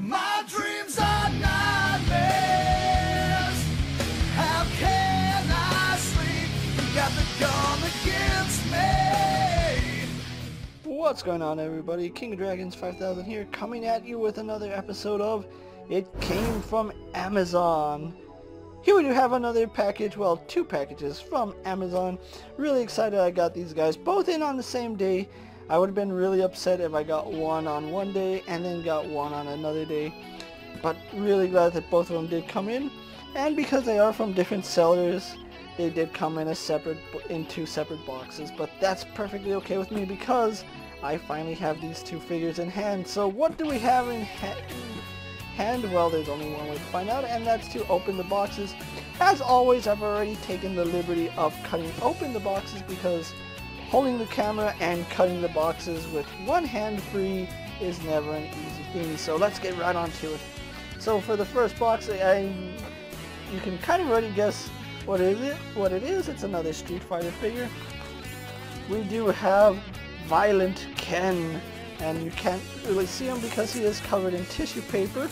My dreams are. What's going on everybody? King of Dragons 5000 here coming at you with another episode of It Came From Amazon. Here we do have another package, well two packages from Amazon. Really excited I got these guys both in on the same day. I would have been really upset if I got one on one day and then got one on another day. But really glad that both of them did come in. And because they are from different sellers, they did come in a separate in two separate boxes. But that's perfectly okay with me because I finally have these two figures in hand. So what do we have in ha hand? Well, there's only one way to find out, and that's to open the boxes. As always, I've already taken the liberty of cutting open the boxes because holding the camera and cutting the boxes with one hand free is never an easy thing. So let's get right on to it. So for the first box, I, you can kind of already guess what it is. What it is? It's another Street Fighter figure. We do have Violent Ken, and you can't really see him because he is covered in tissue paper.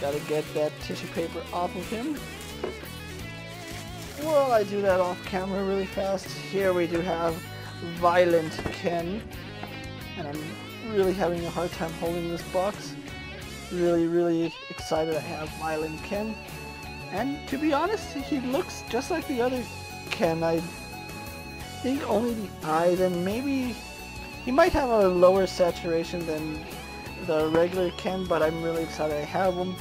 Gotta get that tissue paper off of him. Well, I do that off camera really fast. Here we do have Violent Ken. And I'm really having a hard time holding this box. Really, really excited I have Violent Ken. And to be honest, he looks just like the other Ken. I think only the eyes and maybe he might have a lower saturation than the regular Ken, but I'm really excited I have him.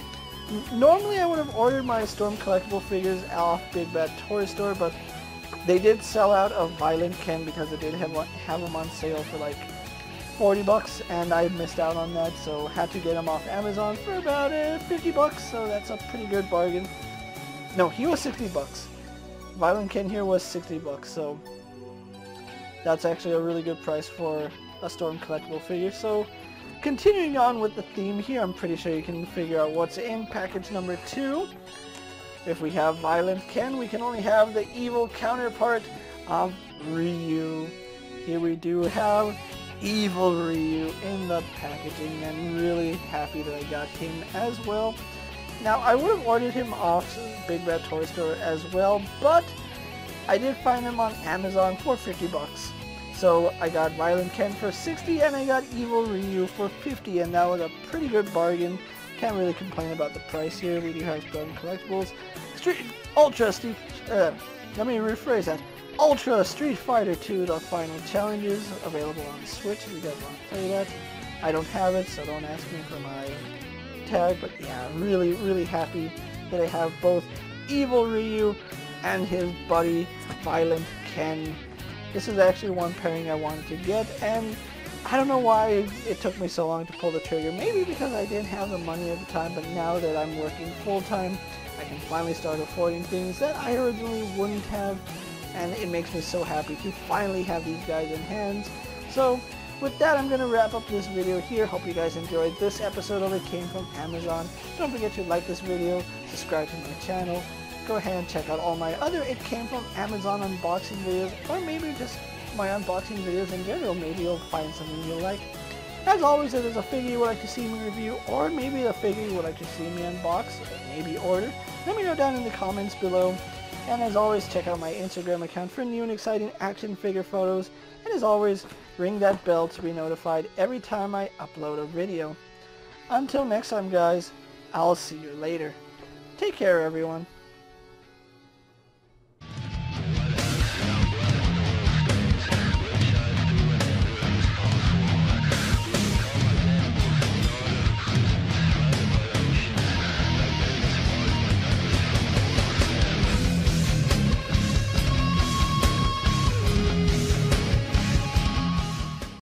Normally I would have ordered my Storm collectible figures off Big Bad Toy Store, but they did sell out of Violent Ken because they did have, have them on sale for like 40 bucks and I missed out on that so had to get them off Amazon for about uh, 50 bucks so that's a pretty good bargain. No, he was 60 bucks. Violent Ken here was 60 bucks so that's actually a really good price for a Storm collectible figure so Continuing on with the theme here, I'm pretty sure you can figure out what's in package number two. If we have Violent Ken, we can only have the evil counterpart of Ryu. Here we do have Evil Ryu in the packaging, and really happy that I got him as well. Now, I would have ordered him off Big Bad Toy Store as well, but I did find him on Amazon for 50 bucks. So I got Violent Ken for 60 and I got Evil Ryu for 50 and that was a pretty good bargain. Can't really complain about the price here. We do have Storm Collectibles. Street Ultra Street uh, let me rephrase that. Ultra Street Fighter 2 The Final Challenges available on Switch if you guys want to play that. I don't have it so don't ask me for my tag but yeah I'm really really happy that I have both Evil Ryu and his buddy Violent Ken this is actually one pairing I wanted to get, and I don't know why it took me so long to pull the trigger. Maybe because I didn't have the money at the time, but now that I'm working full-time, I can finally start affording things that I originally wouldn't have, and it makes me so happy to finally have these guys in hands. So, with that, I'm going to wrap up this video here. Hope you guys enjoyed this episode of It Came From Amazon. Don't forget to like this video, subscribe to my channel, go ahead and check out all my other It Came From Amazon unboxing videos, or maybe just my unboxing videos in general. Maybe you'll find something you'll like. As always, if there's a figure you would like to see me review, or maybe a figure you would like to see me unbox, or maybe order, let me know down in the comments below. And as always, check out my Instagram account for new and exciting action figure photos. And as always, ring that bell to be notified every time I upload a video. Until next time, guys, I'll see you later. Take care, everyone.